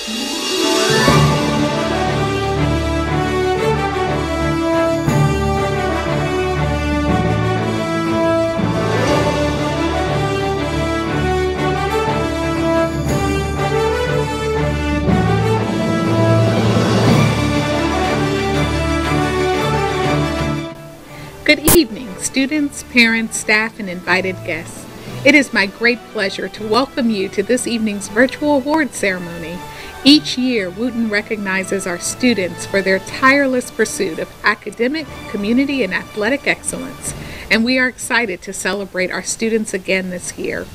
Good evening, students, parents, staff, and invited guests. It is my great pleasure to welcome you to this evening's virtual award ceremony. Each year, Wootton recognizes our students for their tireless pursuit of academic, community, and athletic excellence, and we are excited to celebrate our students again this year.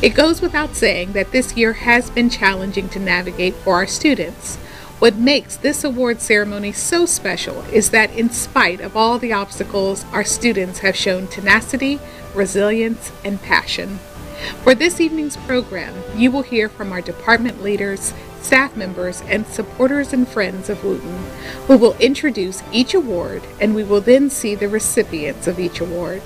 It goes without saying that this year has been challenging to navigate for our students. What makes this award ceremony so special is that, in spite of all the obstacles, our students have shown tenacity, resilience, and passion. For this evening's program, you will hear from our department leaders, staff members, and supporters and friends of Wootton. who will introduce each award, and we will then see the recipients of each award.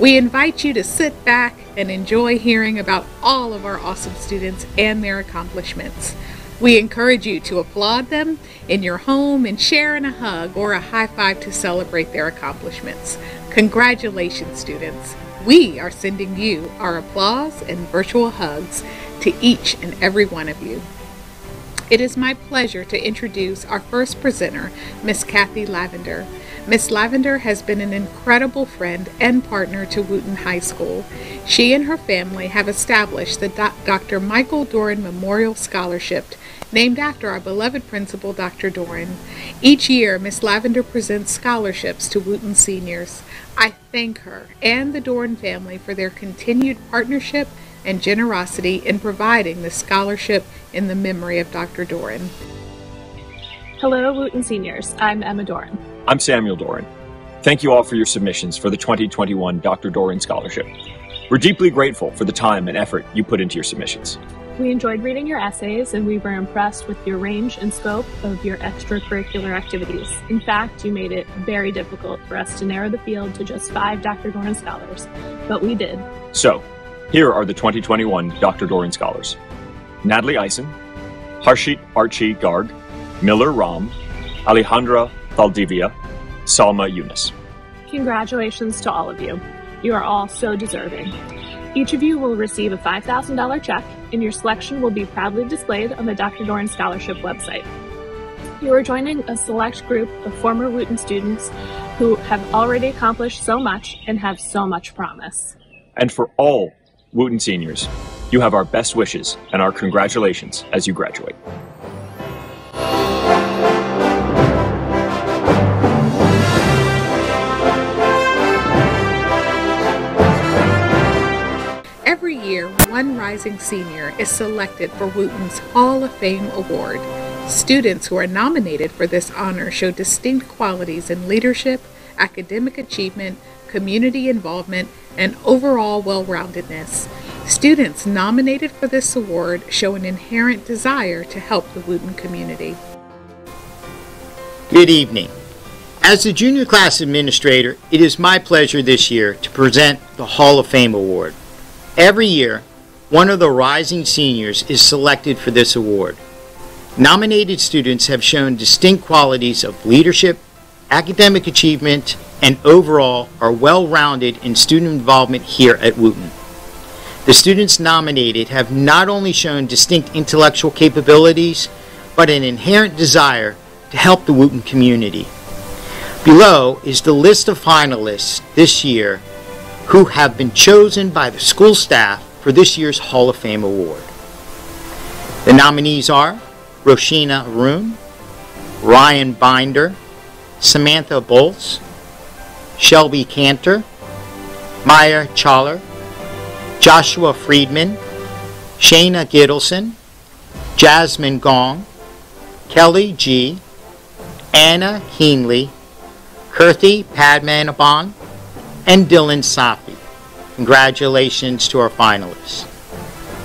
We invite you to sit back and enjoy hearing about all of our awesome students and their accomplishments. We encourage you to applaud them in your home and share in a hug or a high five to celebrate their accomplishments. Congratulations, students. We are sending you our applause and virtual hugs to each and every one of you. It is my pleasure to introduce our first presenter, Miss Kathy Lavender. Miss Lavender has been an incredible friend and partner to Wootton High School. She and her family have established the Dr. Michael Doran Memorial Scholarship named after our beloved principal, Dr. Doran. Each year, Miss Lavender presents scholarships to Wootton seniors. I thank her and the Doran family for their continued partnership and generosity in providing the scholarship in the memory of Dr. Doran. Hello, Wootton seniors. I'm Emma Doran. I'm Samuel Doran. Thank you all for your submissions for the 2021 Dr. Doran Scholarship. We're deeply grateful for the time and effort you put into your submissions. We enjoyed reading your essays and we were impressed with your range and scope of your extracurricular activities. In fact, you made it very difficult for us to narrow the field to just five Dr. Doran scholars, but we did. So, here are the 2021 Dr. Doran scholars. Natalie Eisen, Harshit Archie Garg, Miller Ram, Alejandra Valdivia, Salma Yunus. Congratulations to all of you. You are all so deserving. Each of you will receive a $5,000 check, and your selection will be proudly displayed on the Dr. Doran Scholarship website. You are joining a select group of former Wootton students who have already accomplished so much and have so much promise. And for all Wootton seniors, you have our best wishes and our congratulations as you graduate. Every year, one rising senior is selected for Wootton's Hall of Fame Award. Students who are nominated for this honor show distinct qualities in leadership, academic achievement, community involvement, and overall well roundedness. Students nominated for this award show an inherent desire to help the Wootton community. Good evening. As the junior class administrator, it is my pleasure this year to present the Hall of Fame Award. Every year, one of the rising seniors is selected for this award. Nominated students have shown distinct qualities of leadership, academic achievement, and overall are well-rounded in student involvement here at Wootton. The students nominated have not only shown distinct intellectual capabilities, but an inherent desire to help the Wootton community. Below is the list of finalists this year who have been chosen by the school staff for this year's Hall of Fame Award. The nominees are Roshina Roon, Ryan Binder, Samantha Bolts, Shelby Cantor, Maya Challer, Joshua Friedman, Shayna Gittleson, Jasmine Gong, Kelly G., Anna Keenley, Kirthi Padmanabhan, and Dylan Safi. Congratulations to our finalists.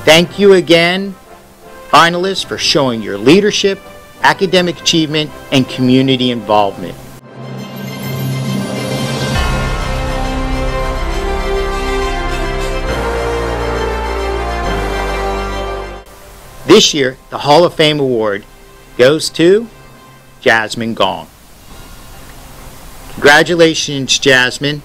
Thank you again, finalists, for showing your leadership, academic achievement, and community involvement. This year, the Hall of Fame award goes to Jasmine Gong. Congratulations, Jasmine.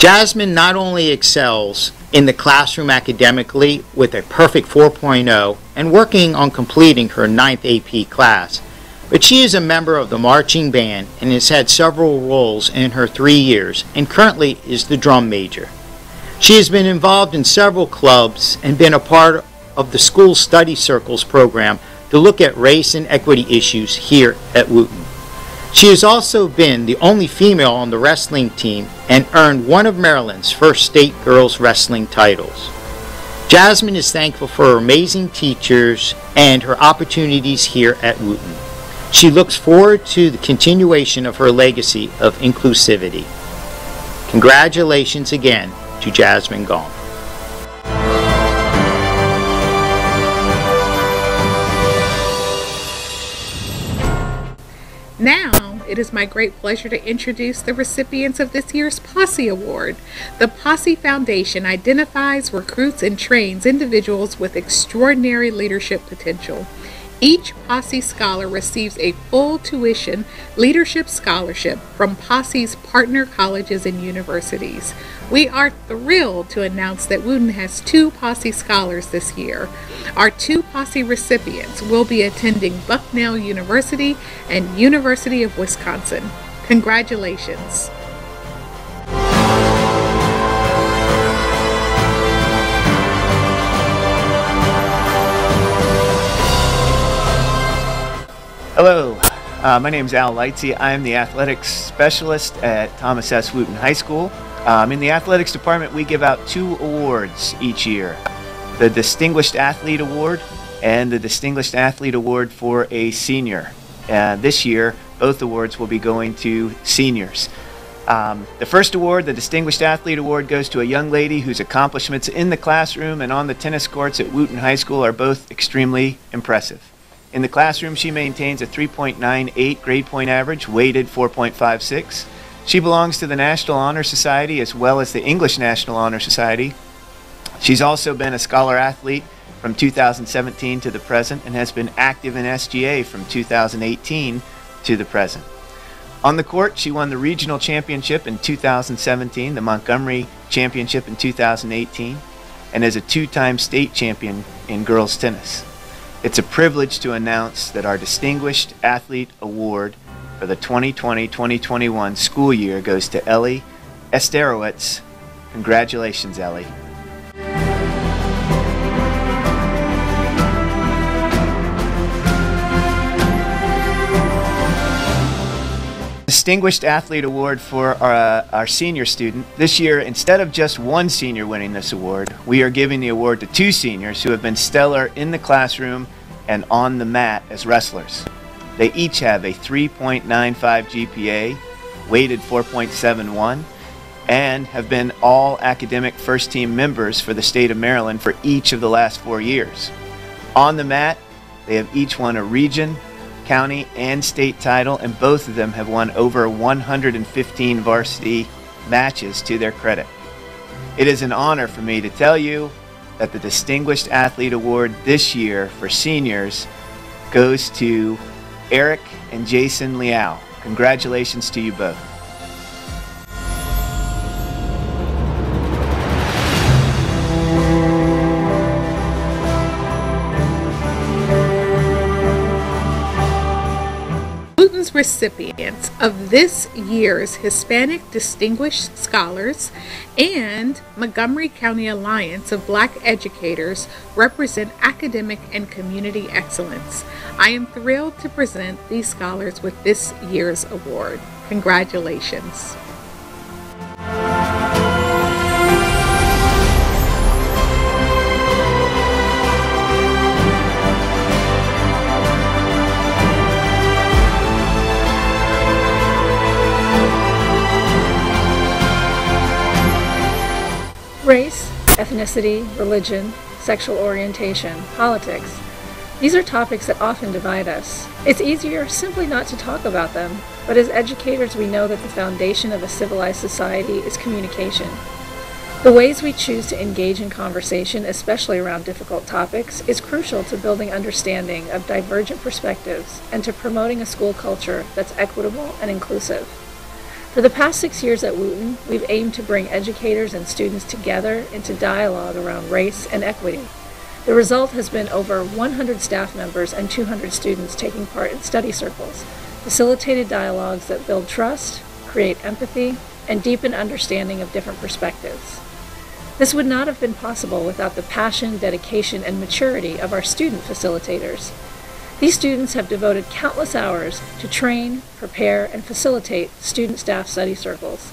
Jasmine not only excels in the classroom academically with a perfect 4.0 and working on completing her ninth AP class, but she is a member of the marching band and has had several roles in her three years and currently is the drum major. She has been involved in several clubs and been a part of the school study circles program to look at race and equity issues here at Wootton. She has also been the only female on the wrestling team and earned one of Maryland's first state girls wrestling titles. Jasmine is thankful for her amazing teachers and her opportunities here at Wootton. She looks forward to the continuation of her legacy of inclusivity. Congratulations again to Jasmine Gong. Now, it is my great pleasure to introduce the recipients of this year's Posse Award. The Posse Foundation identifies, recruits, and trains individuals with extraordinary leadership potential. Each Posse Scholar receives a full tuition leadership scholarship from Posse's partner colleges and universities. We are thrilled to announce that Wootton has two Posse Scholars this year. Our two Posse recipients will be attending Bucknell University and University of Wisconsin. Congratulations! Hello, uh, my name is Al Lightsey. I'm the athletics specialist at Thomas S. Wootton High School. Um, in the athletics department, we give out two awards each year the Distinguished Athlete Award and the Distinguished Athlete Award for a senior. Uh, this year, both awards will be going to seniors. Um, the first award, the Distinguished Athlete Award, goes to a young lady whose accomplishments in the classroom and on the tennis courts at Wootton High School are both extremely impressive. In the classroom, she maintains a 3.98 grade point average, weighted 4.56. She belongs to the National Honor Society as well as the English National Honor Society. She's also been a scholar athlete from 2017 to the present and has been active in SGA from 2018 to the present. On the court, she won the regional championship in 2017, the Montgomery championship in 2018, and is a two time state champion in girls tennis. It's a privilege to announce that our Distinguished Athlete Award for the 2020-2021 school year goes to Ellie Esterowitz. Congratulations, Ellie. Distinguished Athlete Award for our, uh, our senior student. This year, instead of just one senior winning this award, we are giving the award to two seniors who have been stellar in the classroom and on the mat as wrestlers. They each have a 3.95 GPA, weighted 4.71, and have been all academic first team members for the state of Maryland for each of the last four years. On the mat, they have each won a region, county, and state title, and both of them have won over 115 varsity matches to their credit. It is an honor for me to tell you that the Distinguished Athlete Award this year for seniors goes to Eric and Jason Liao. Congratulations to you both. Recipients of this year's Hispanic Distinguished Scholars and Montgomery County Alliance of Black Educators represent academic and community excellence. I am thrilled to present these scholars with this year's award. Congratulations. Race, ethnicity, religion, sexual orientation, politics. These are topics that often divide us. It's easier simply not to talk about them, but as educators, we know that the foundation of a civilized society is communication. The ways we choose to engage in conversation, especially around difficult topics, is crucial to building understanding of divergent perspectives and to promoting a school culture that's equitable and inclusive. For the past six years at Wootton, we've aimed to bring educators and students together into dialogue around race and equity. The result has been over 100 staff members and 200 students taking part in study circles, facilitated dialogues that build trust, create empathy, and deepen understanding of different perspectives. This would not have been possible without the passion, dedication, and maturity of our student facilitators. These students have devoted countless hours to train, prepare, and facilitate student staff study circles.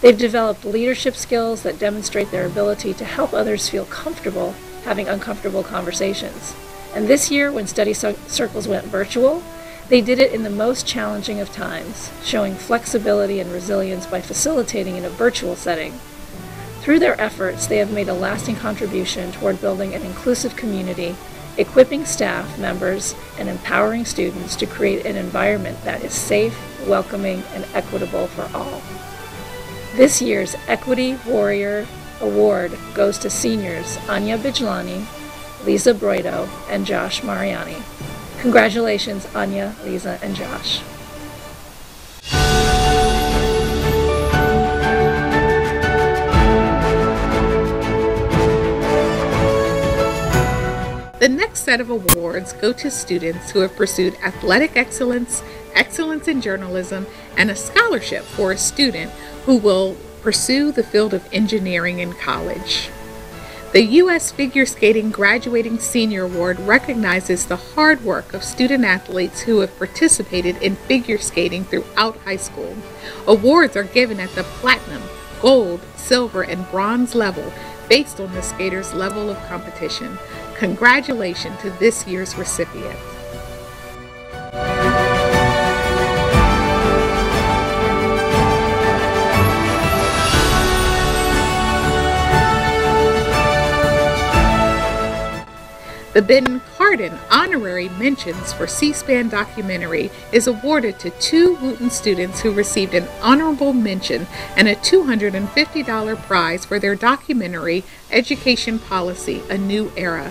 They've developed leadership skills that demonstrate their ability to help others feel comfortable having uncomfortable conversations. And this year, when study circles went virtual, they did it in the most challenging of times, showing flexibility and resilience by facilitating in a virtual setting through their efforts, they have made a lasting contribution toward building an inclusive community, equipping staff members, and empowering students to create an environment that is safe, welcoming, and equitable for all. This year's Equity Warrior Award goes to seniors Anya Bijlani, Lisa Broido, and Josh Mariani. Congratulations, Anya, Lisa, and Josh. The next set of awards go to students who have pursued athletic excellence, excellence in journalism, and a scholarship for a student who will pursue the field of engineering in college. The U.S. Figure Skating Graduating Senior Award recognizes the hard work of student athletes who have participated in figure skating throughout high school. Awards are given at the platinum, gold, silver, and bronze level based on the skater's level of competition. Congratulations to this year's recipient. The Ben Cardin Honorary Mentions for C-SPAN documentary is awarded to two Wootton students who received an honorable mention and a $250 prize for their documentary Education Policy, A New Era.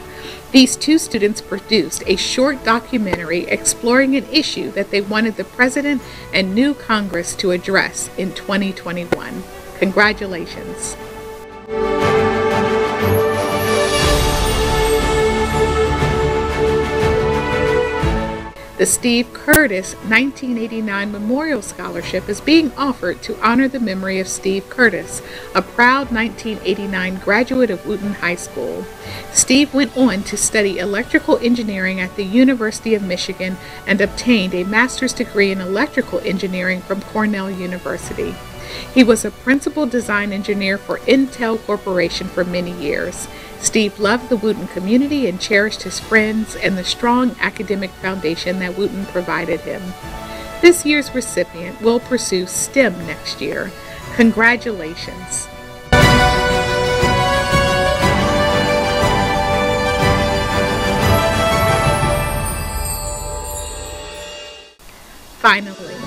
These two students produced a short documentary exploring an issue that they wanted the President and new Congress to address in 2021. Congratulations. The Steve Curtis 1989 Memorial Scholarship is being offered to honor the memory of Steve Curtis, a proud 1989 graduate of Wootton High School. Steve went on to study electrical engineering at the University of Michigan and obtained a master's degree in electrical engineering from Cornell University. He was a principal design engineer for Intel Corporation for many years. Steve loved the Wootton community and cherished his friends and the strong academic foundation that Wootton provided him. This year's recipient will pursue STEM next year. Congratulations! Finally,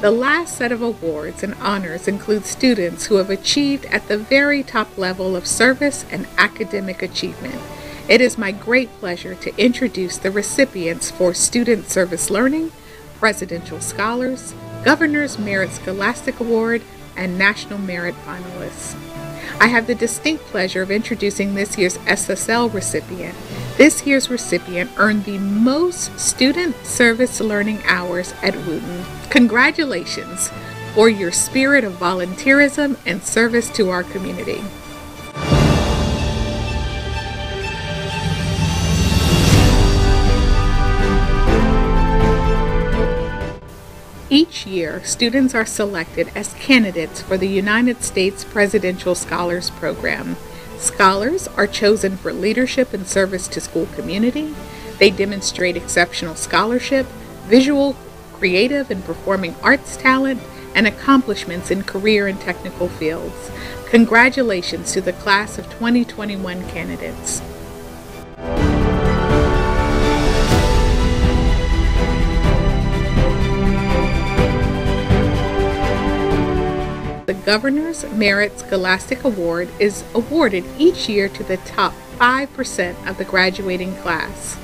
the last set of awards and honors include students who have achieved at the very top level of service and academic achievement. It is my great pleasure to introduce the recipients for Student Service Learning, Presidential Scholars, Governor's Merit Scholastic Award, and National Merit finalists. I have the distinct pleasure of introducing this year's SSL recipient. This year's recipient earned the most student service learning hours at Wootton. Congratulations for your spirit of volunteerism and service to our community. Each year, students are selected as candidates for the United States Presidential Scholars Program. Scholars are chosen for leadership and service to school community. They demonstrate exceptional scholarship, visual, creative, and performing arts talent, and accomplishments in career and technical fields. Congratulations to the class of 2021 candidates. The Governor's Merit Scholastic Award is awarded each year to the top 5% of the graduating class.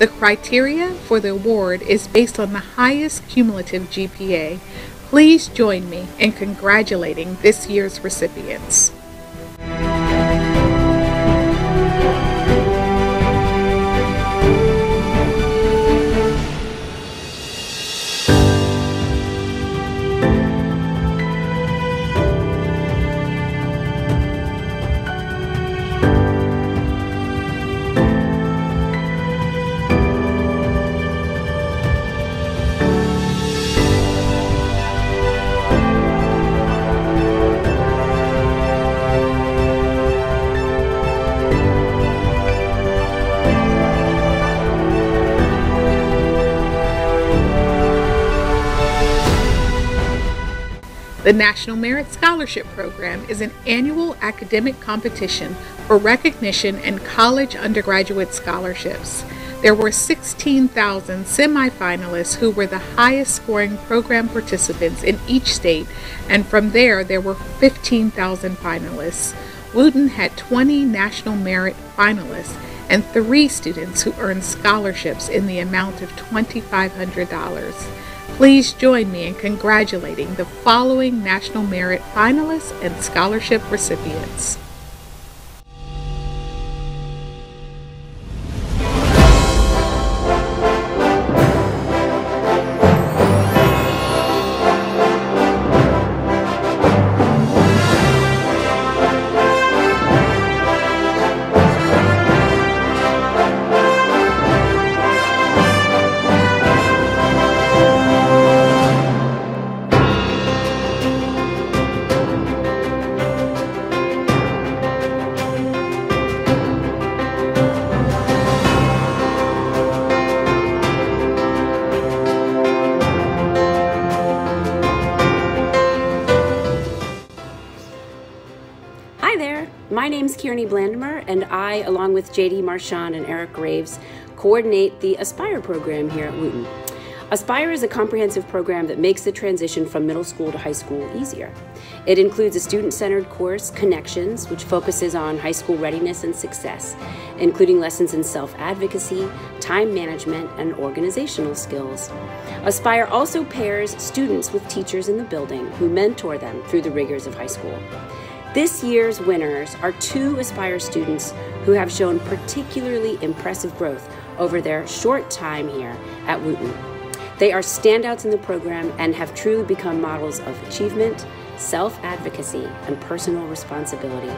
The criteria for the award is based on the highest cumulative GPA. Please join me in congratulating this year's recipients. The National Merit Scholarship Program is an annual academic competition for recognition and college undergraduate scholarships. There were 16,000 semifinalists who were the highest scoring program participants in each state, and from there, there were 15,000 finalists. Wootton had 20 National Merit finalists and three students who earned scholarships in the amount of $2,500. Please join me in congratulating the following National Merit finalists and scholarship recipients. With JD Marchand and Eric Graves, coordinate the Aspire program here at Wootton. Aspire is a comprehensive program that makes the transition from middle school to high school easier. It includes a student centered course, Connections, which focuses on high school readiness and success, including lessons in self advocacy, time management, and organizational skills. Aspire also pairs students with teachers in the building who mentor them through the rigors of high school. This year's winners are two Aspire students who have shown particularly impressive growth over their short time here at Wootton. They are standouts in the program and have truly become models of achievement, self advocacy, and personal responsibility.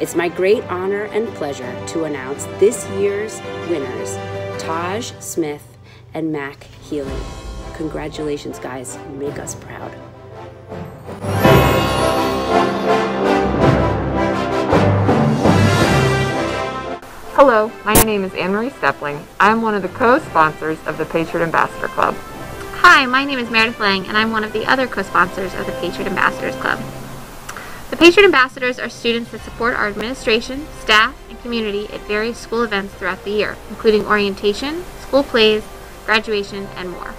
It's my great honor and pleasure to announce this year's winners Taj Smith and Mac Healy. Congratulations, guys. You make us proud. Hello, my name is Anne-Marie Stepling. I'm one of the co-sponsors of the Patriot Ambassador Club. Hi, my name is Meredith Lang, and I'm one of the other co-sponsors of the Patriot Ambassadors Club. The Patriot Ambassadors are students that support our administration, staff, and community at various school events throughout the year, including orientation, school plays, graduation, and more.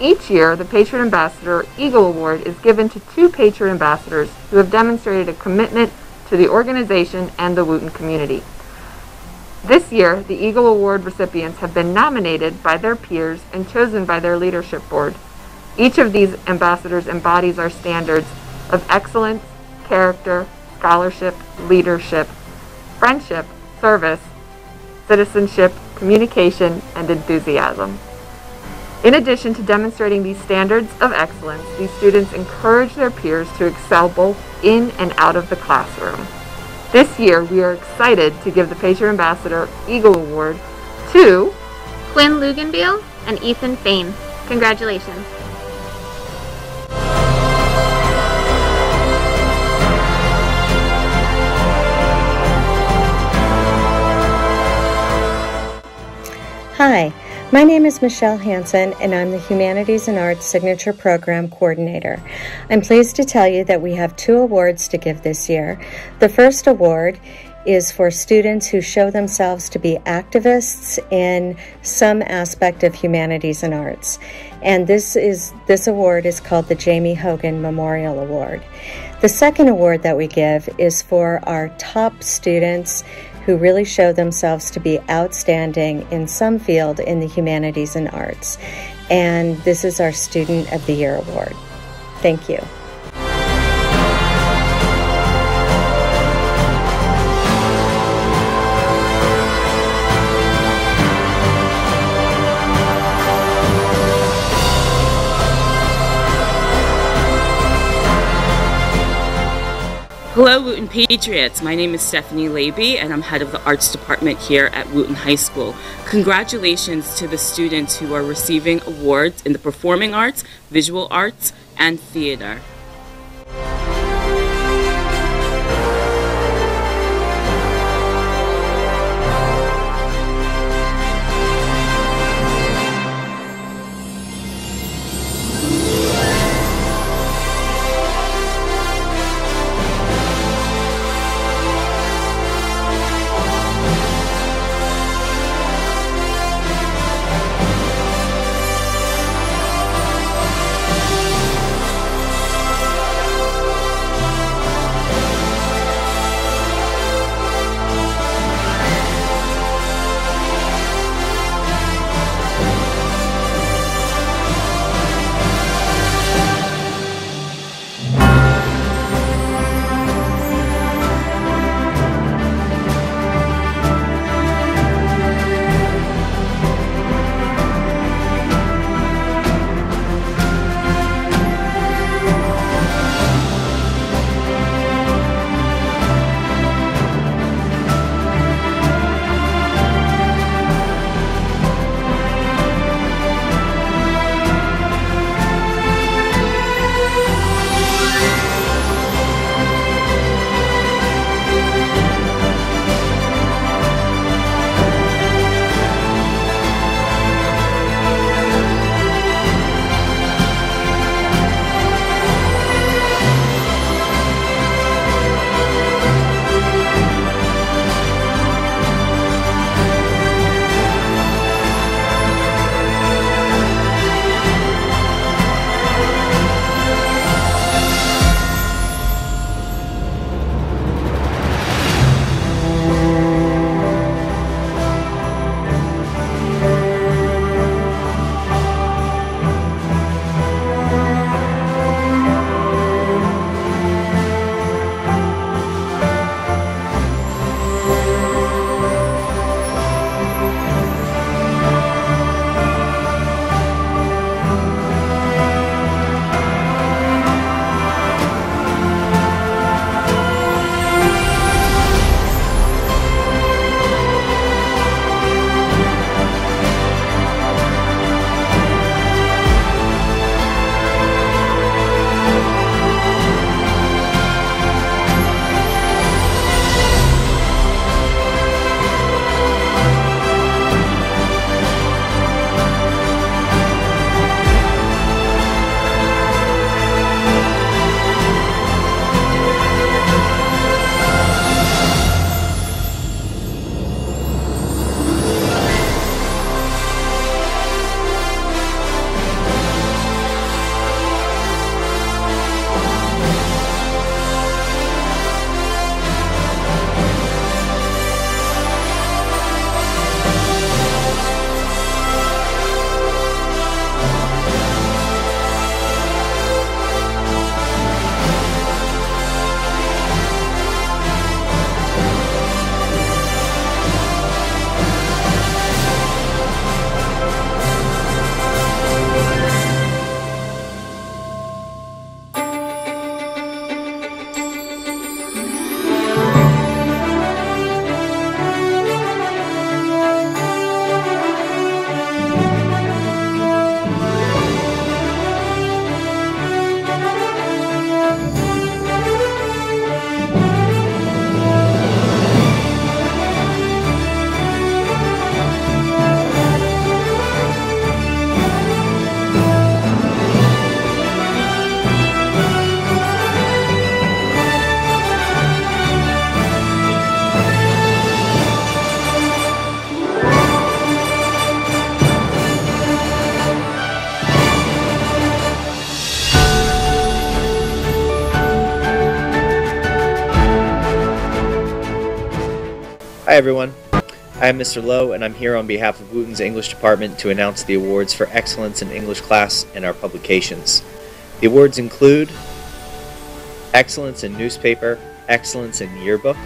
Each year, the Patriot Ambassador Eagle Award is given to two Patriot Ambassadors who have demonstrated a commitment to the organization and the Wootton community. This year, the Eagle Award recipients have been nominated by their peers and chosen by their leadership board. Each of these ambassadors embodies our standards of excellence, character, scholarship, leadership, friendship, service, citizenship, communication, and enthusiasm. In addition to demonstrating these standards of excellence, these students encourage their peers to excel both in and out of the classroom. This year, we are excited to give the Patriot Ambassador Eagle Award to Quinn Luganbeal and Ethan Fain. Congratulations. Hi, my name is Michelle Hanson, and I'm the Humanities and Arts Signature Program Coordinator. I'm pleased to tell you that we have two awards to give this year. The first award is for students who show themselves to be activists in some aspect of humanities and arts. And this is this award is called the Jamie Hogan Memorial Award. The second award that we give is for our top students who really show themselves to be outstanding in some field in the humanities and arts. And this is our Student of the Year Award. Thank you. Hello, Wootton Patriots. My name is Stephanie Laby, and I'm head of the Arts Department here at Wootton High School. Congratulations to the students who are receiving awards in the performing arts, visual arts, and theater. Hi everyone. I'm Mr. Lowe and I'm here on behalf of Wootton's English Department to announce the awards for excellence in English class and our publications. The awards include Excellence in Newspaper, Excellence in Yearbook,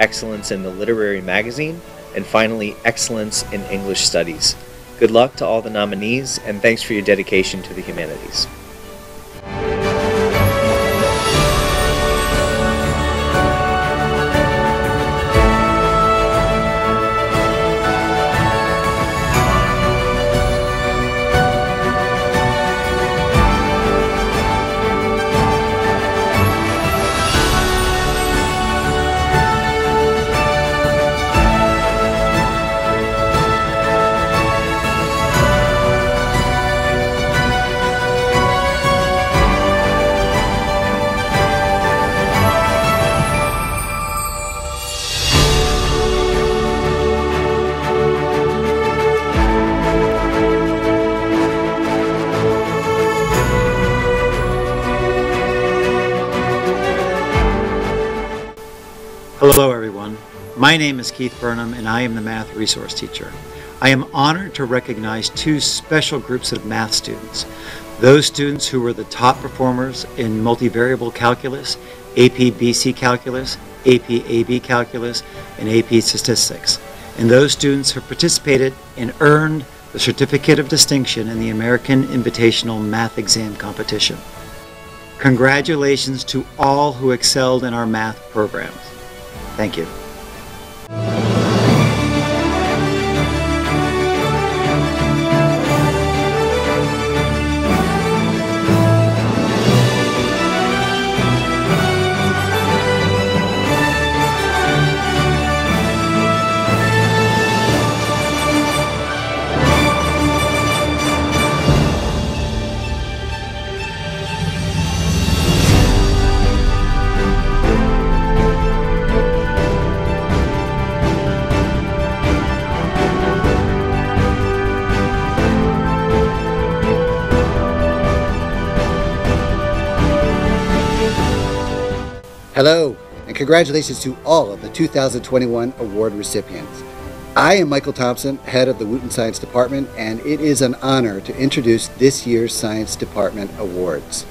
Excellence in the Literary Magazine, and finally Excellence in English Studies. Good luck to all the nominees and thanks for your dedication to the humanities. My name is Keith Burnham and I am the math resource teacher. I am honored to recognize two special groups of math students. Those students who were the top performers in multivariable calculus, AP BC calculus, AP AB calculus, and AP statistics. And those students who participated and earned the Certificate of Distinction in the American Invitational Math Exam Competition. Congratulations to all who excelled in our math programs. Thank you. Congratulations to all of the 2021 award recipients. I am Michael Thompson, head of the Wootton Science Department, and it is an honor to introduce this year's Science Department Awards.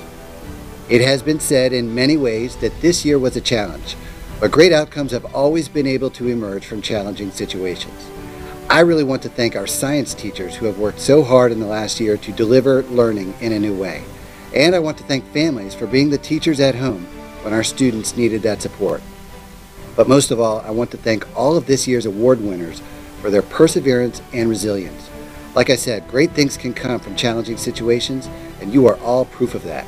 It has been said in many ways that this year was a challenge, but great outcomes have always been able to emerge from challenging situations. I really want to thank our science teachers who have worked so hard in the last year to deliver learning in a new way. And I want to thank families for being the teachers at home when our students needed that support. But most of all, I want to thank all of this year's award winners for their perseverance and resilience. Like I said, great things can come from challenging situations, and you are all proof of that.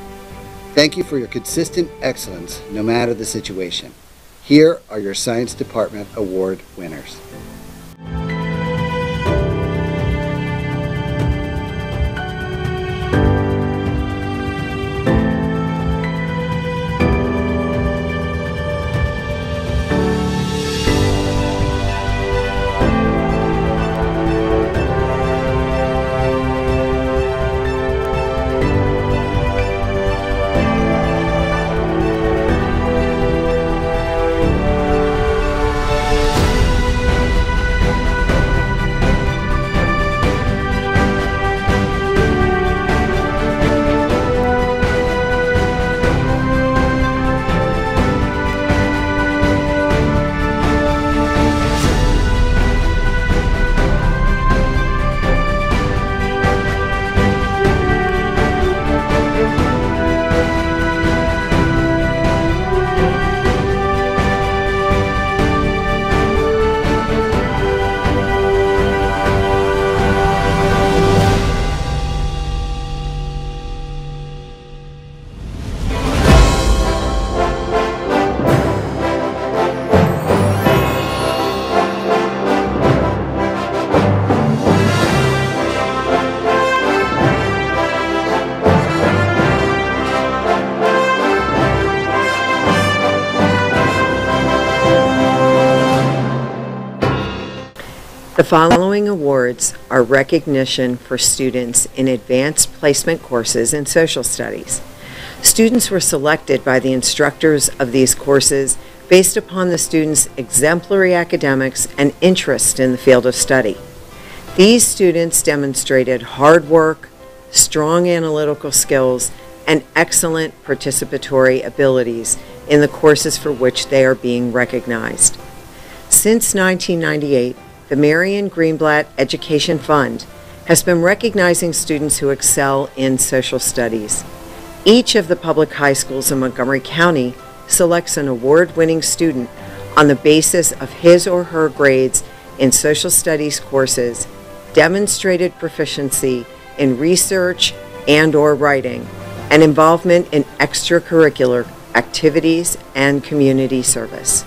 Thank you for your consistent excellence no matter the situation. Here are your Science Department Award winners. The following awards are recognition for students in advanced placement courses in social studies. Students were selected by the instructors of these courses based upon the students' exemplary academics and interest in the field of study. These students demonstrated hard work, strong analytical skills, and excellent participatory abilities in the courses for which they are being recognized. Since 1998, the Marion Greenblatt Education Fund has been recognizing students who excel in social studies. Each of the public high schools in Montgomery County selects an award-winning student on the basis of his or her grades in social studies courses, demonstrated proficiency in research and or writing, and involvement in extracurricular activities and community service.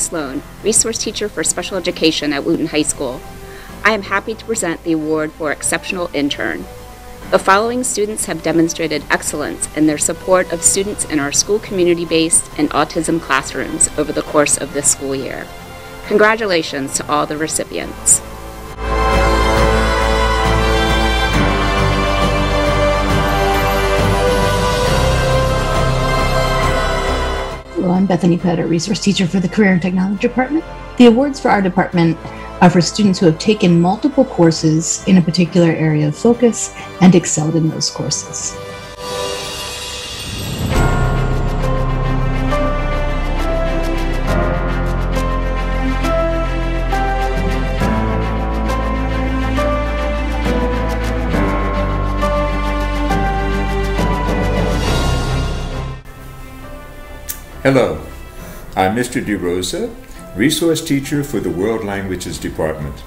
Sloan, Resource Teacher for Special Education at Wootton High School. I am happy to present the award for Exceptional Intern. The following students have demonstrated excellence in their support of students in our school community-based and autism classrooms over the course of this school year. Congratulations to all the recipients. I'm Bethany Petter, resource teacher for the Career and Technology Department. The awards for our department are for students who have taken multiple courses in a particular area of focus and excelled in those courses. Hello, I'm Mr. DeRosa, Resource Teacher for the World Languages Department.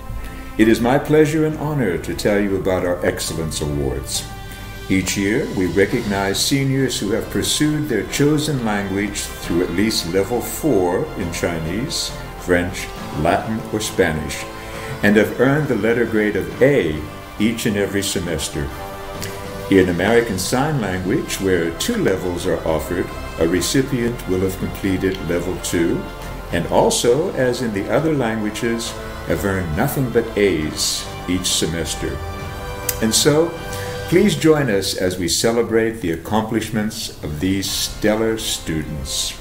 It is my pleasure and honor to tell you about our Excellence Awards. Each year, we recognize seniors who have pursued their chosen language through at least level 4 in Chinese, French, Latin, or Spanish, and have earned the letter grade of A each and every semester. In American Sign Language, where two levels are offered, a recipient will have completed level 2, and also, as in the other languages, have earned nothing but A's each semester. And so, please join us as we celebrate the accomplishments of these stellar students.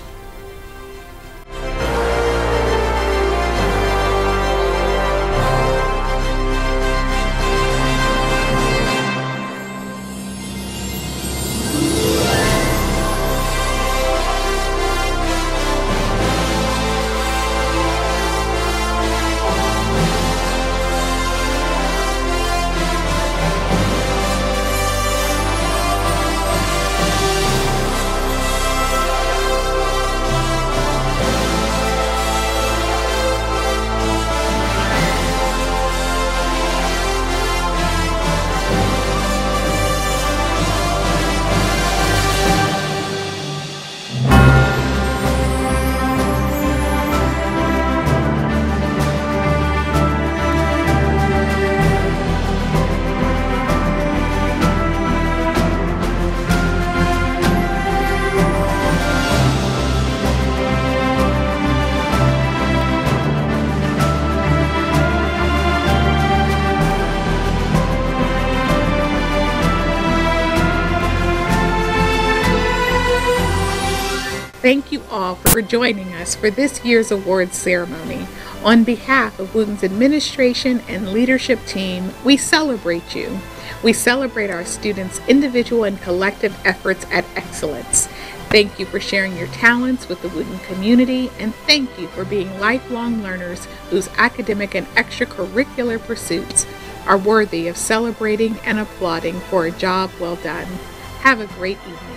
For joining us for this year's awards ceremony. On behalf of Wootton's administration and leadership team, we celebrate you. We celebrate our students' individual and collective efforts at excellence. Thank you for sharing your talents with the Wooten community, and thank you for being lifelong learners whose academic and extracurricular pursuits are worthy of celebrating and applauding for a job well done. Have a great evening.